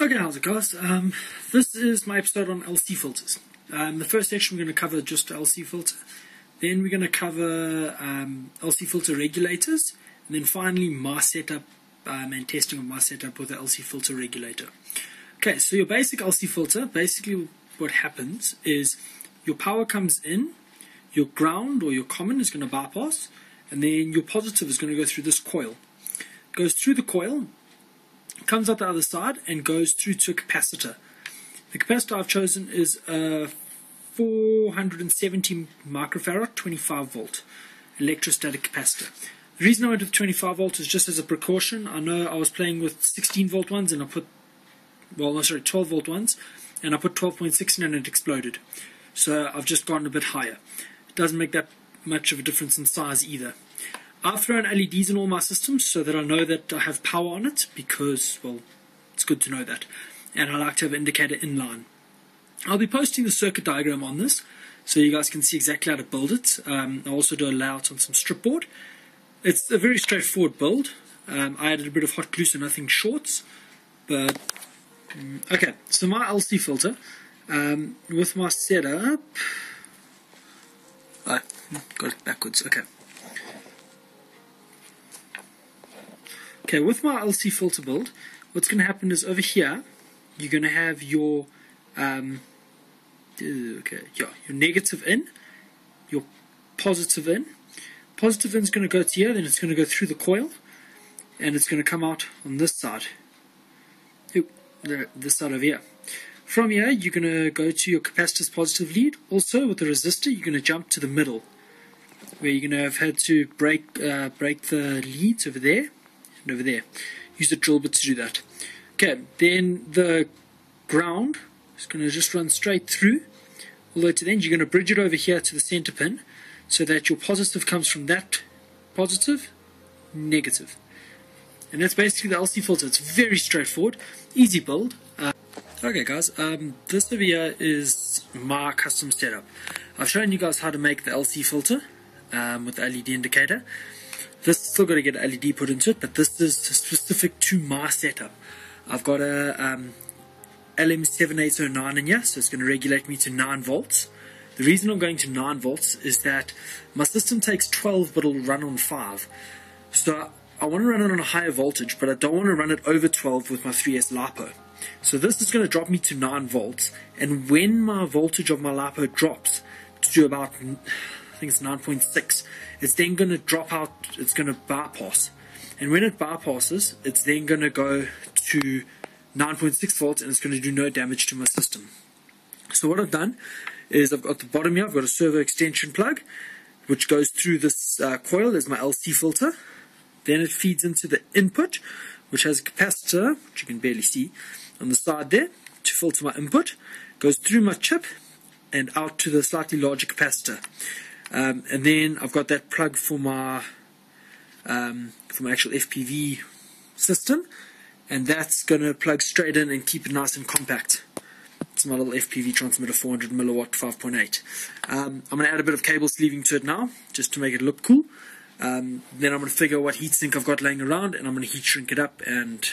Okay, how's it guys? Um, this is my episode on LC filters. Um, the first section we're going to cover just LC filter. Then we're going to cover um, LC filter regulators. And then finally my setup um, and testing of my setup with the LC filter regulator. Okay, so your basic LC filter, basically what happens is your power comes in, your ground or your common is going to bypass, and then your positive is going to go through this coil. It Goes through the coil, comes out the other side, and goes through to a capacitor. The capacitor I've chosen is a 470 microfarad 25 volt electrostatic capacitor. The reason I went with 25 volt is just as a precaution. I know I was playing with 16 volt ones and I put, well, no, sorry, 12 volt ones, and I put 12.6 in and it exploded. So I've just gone a bit higher. It doesn't make that much of a difference in size either. I've thrown LEDs in all my systems so that I know that I have power on it because, well, it's good to know that. And I like to have an indicator in line. I'll be posting the circuit diagram on this so you guys can see exactly how to build it. Um, I also do a layout on some strip board. It's a very straightforward build. Um, I added a bit of hot glue so nothing shorts. But, um, okay, so my LC filter um, with my setup. I got it backwards, okay. Okay, with my LC filter build, what's going to happen is over here, you're going to have your, um, okay, yeah, your negative in, your positive in. Positive in is going to go to here, then it's going to go through the coil, and it's going to come out on this side. Oop, this side over here. From here, you're going to go to your capacitor's positive lead. Also, with the resistor, you're going to jump to the middle, where you're going to have had to break uh, break the leads over there over there. Use the drill bit to do that. Okay, then the ground is going to just run straight through way to the end. You're going to bridge it over here to the center pin so that your positive comes from that positive, negative. And that's basically the LC filter. It's very straightforward, easy build. Uh, okay guys, um, this over here is my custom setup. I've shown you guys how to make the LC filter um, with the LED indicator. This still got to get an LED put into it, but this is specific to my setup. I've got a um, LM7809 in here, so it's going to regulate me to 9 volts. The reason I'm going to 9 volts is that my system takes 12 but it'll run on 5. So I want to run it on a higher voltage, but I don't want to run it over 12 with my 3S LiPo. So this is going to drop me to 9 volts, and when my voltage of my LiPo drops to about think it's 9.6, it's then going to drop out, it's going to bypass. And when it bypasses, it's then going to go to 9.6 volts and it's going to do no damage to my system. So what I've done is I've got the bottom here, I've got a servo extension plug, which goes through this uh, coil, there's my LC filter. Then it feeds into the input, which has a capacitor, which you can barely see, on the side there, to filter my input. Goes through my chip and out to the slightly larger capacitor. Um, and then I've got that plug for my um, for my actual FPV system, and that's going to plug straight in and keep it nice and compact. It's my little FPV transmitter, 400 milliwatt, 5.8. Um, I'm going to add a bit of cable sleeving to it now, just to make it look cool. Um, then I'm going to figure what heatsink I've got laying around, and I'm going to heat shrink it up, and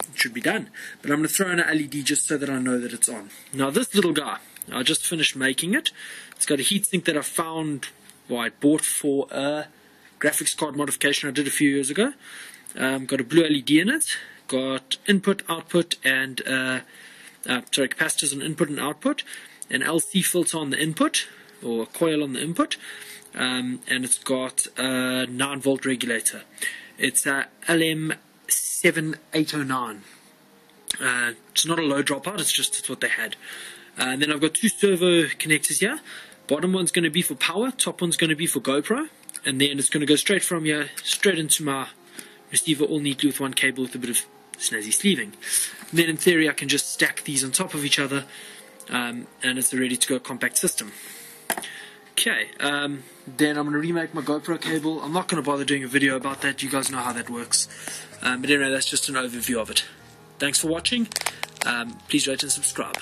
it should be done. But I'm going to throw in an LED just so that I know that it's on. Now this little guy, I just finished making it. It's got a heatsink that I found, well, I bought for a graphics card modification I did a few years ago. Um, got a blue LED in it. Got input, output, and uh, uh, sorry, capacitors on input and output. An LC filter on the input, or a coil on the input. Um, and it's got a 9 volt regulator. It's a LM7809. Uh, it's not a low dropout, it's just it's what they had. Uh, and then I've got two servo connectors here. Bottom one's going to be for power, top one's going to be for GoPro. And then it's going to go straight from here, straight into my receiver, all neatly with one cable with a bit of snazzy sleeving. And then in theory I can just stack these on top of each other um, and it's a ready to go compact system. Okay, um, then I'm going to remake my GoPro cable. I'm not going to bother doing a video about that, you guys know how that works. Um, but anyway, that's just an overview of it. Thanks for watching. Um, please rate and subscribe.